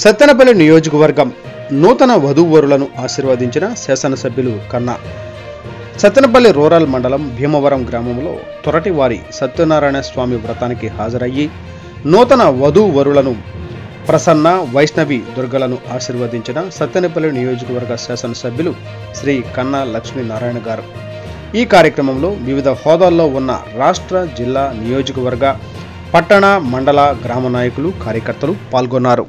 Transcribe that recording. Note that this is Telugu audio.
సత్తెనపల్లి నియోజకవర్గం నూతన వధూవరులను ఆశీర్వదించిన శాసనసభ్యులు కన్నా. సత్తెనపల్లి రూరల్ మండలం భీమవరం గ్రామంలో తొరటివారి సత్యనారాయణ స్వామి వ్రతానికి హాజరయ్యి నూతన వధూవరులను ప్రసన్న వైష్ణవి దుర్గలను ఆశీర్వదించిన సత్తెనపల్లి నియోజకవర్గ శాసనసభ్యులు శ్రీ కన్నా లక్ష్మీనారాయణ గారు. ఈ కార్యక్రమంలో వివిధ హోదాల్లో ఉన్న రాష్ట్ర జిల్లా నియోజకవర్గ పట్టణ మండల గ్రామ నాయకులు కార్యకర్తలు పాల్గొన్నారు.